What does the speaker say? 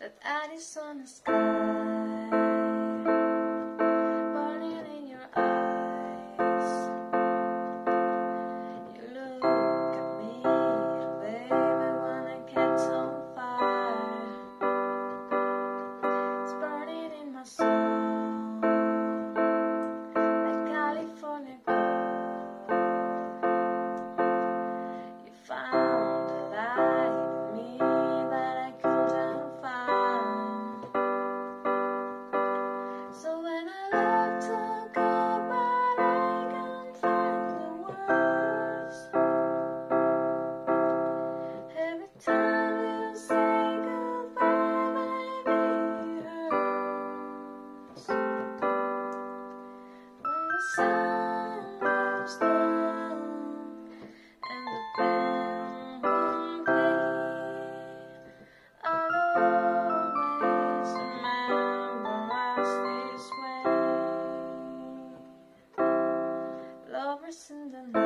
that Alice on the Lovers in